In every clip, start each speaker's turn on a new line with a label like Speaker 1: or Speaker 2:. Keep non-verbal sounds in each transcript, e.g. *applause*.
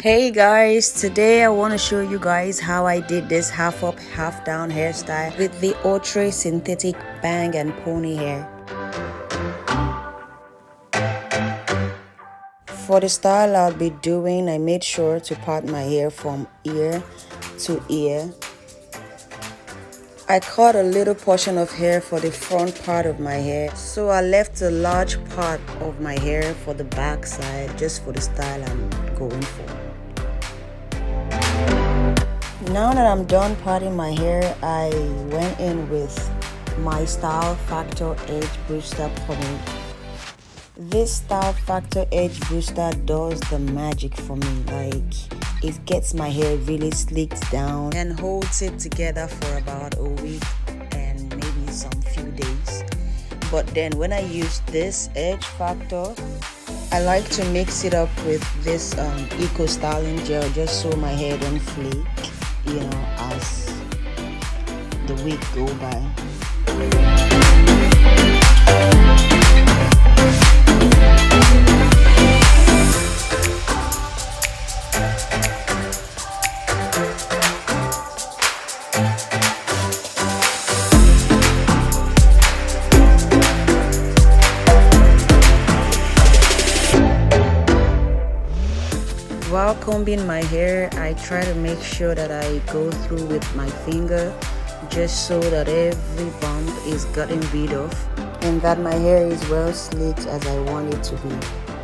Speaker 1: Hey guys, today I want to show you guys how I did this half up, half down hairstyle with the Outre synthetic bang and pony hair. For the style I'll be doing, I made sure to part my hair from ear to ear. I cut a little portion of hair for the front part of my hair, so I left a large part of my hair for the back side just for the style I'm going for. Now that I'm done parting my hair, I went in with my Style Factor Edge Booster Pomade. This Style Factor Edge Booster does the magic for me. Like, it gets my hair really slicked down and holds it together for about a week and maybe some few days. But then when I use this Edge Factor, I like to mix it up with this um, Eco Styling Gel just so my hair don't flake you know, as the week go by. While combing my hair, I try to make sure that I go through with my finger just so that every bump is gotten rid of and that my hair is well slicked as I want it to be.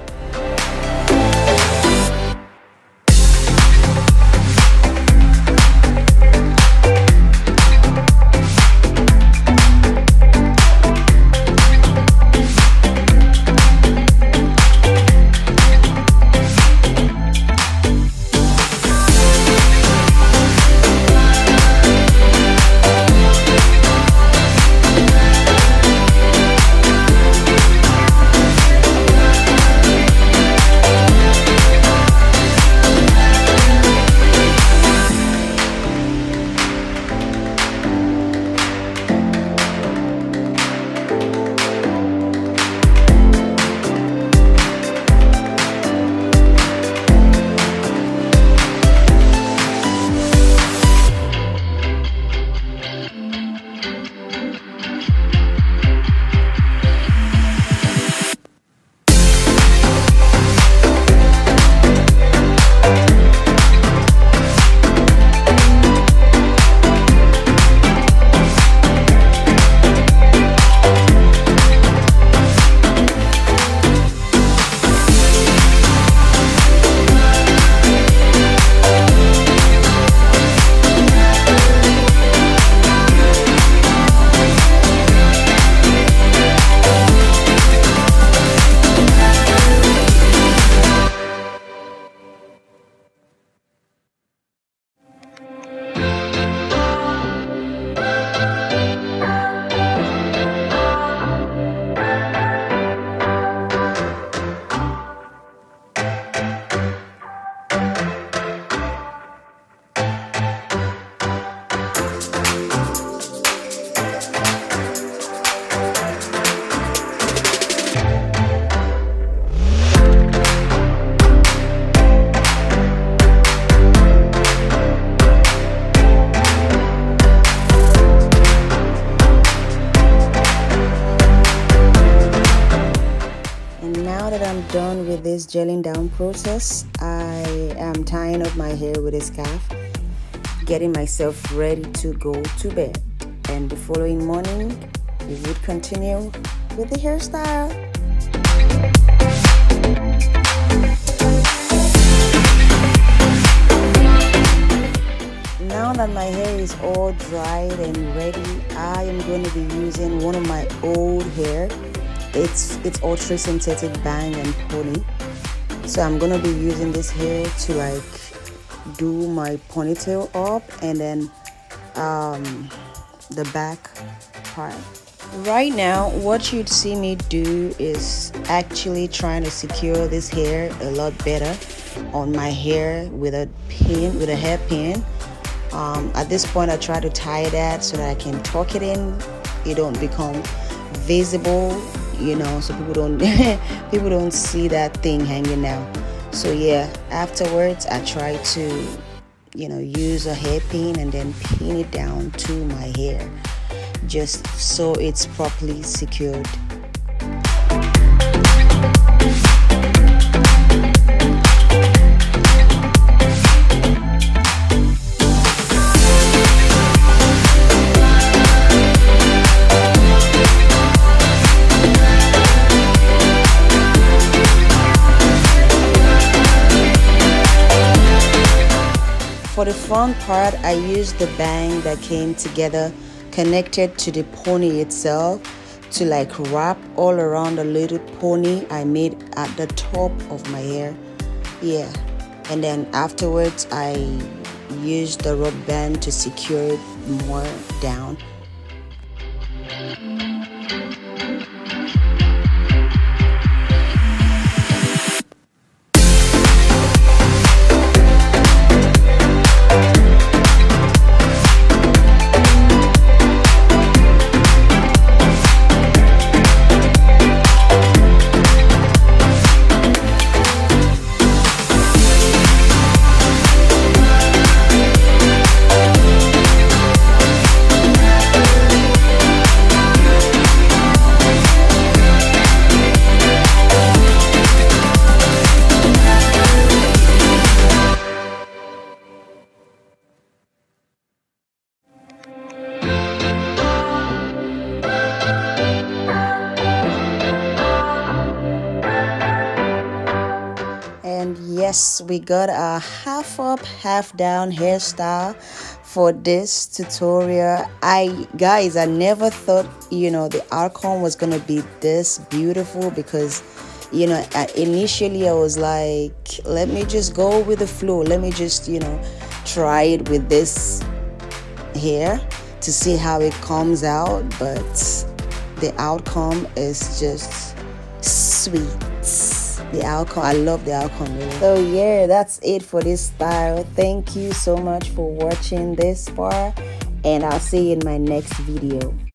Speaker 1: I'm done with this gelling down process, I am tying up my hair with a scarf, getting myself ready to go to bed. And the following morning, we would continue with the hairstyle. Now that my hair is all dried and ready, I am going to be using one of my old hair it's it's ultra synthetic bang and pony. So i'm gonna be using this hair to like do my ponytail up and then um, the back part. Right now what you'd see me do is actually trying to secure this hair a lot better on my hair with a pin with a hairpin um, at this point i try to tie that so that i can tuck it in. It don't become visible you know so people don't *laughs* people don't see that thing hanging out. So yeah afterwards i try to you know use a hairpin and then pin it down to my hair just so it's properly secured For the front part, I used the bang that came together connected to the pony itself to like wrap all around the little pony I made at the top of my hair. Yeah. And then afterwards, I used the rubber band to secure it more down. Yes we got a half up half down hairstyle for this tutorial. I guys i never thought you know the outcome was gonna be this beautiful because you know initially i was like let me just go with the flow. Let me just you know try it with this hair to see how it comes out. But the outcome is just sweet the outcome i love the outcome really. so yeah that's it for this style. Thank you so much for watching this far and i'll see you in my next video